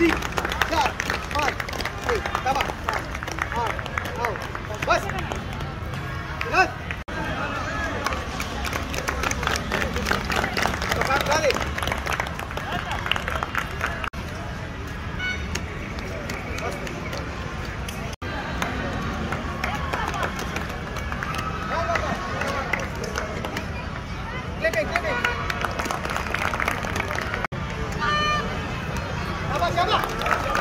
तीन चार पाच छे दाबा आठ नऊ बस 行们